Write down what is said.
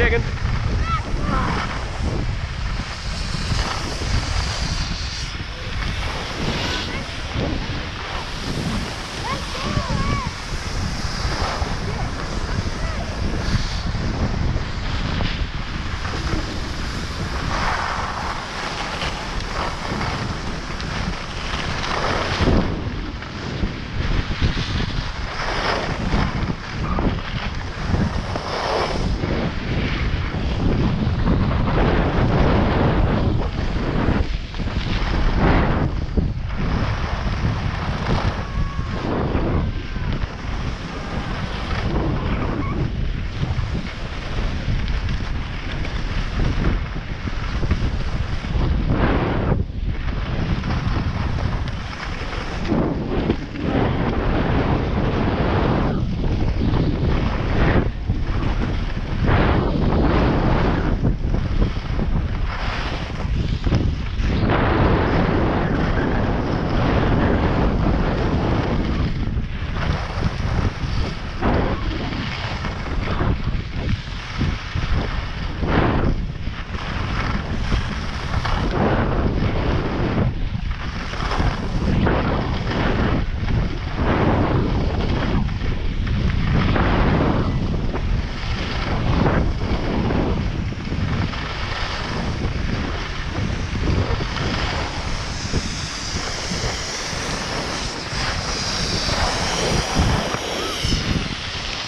chegando.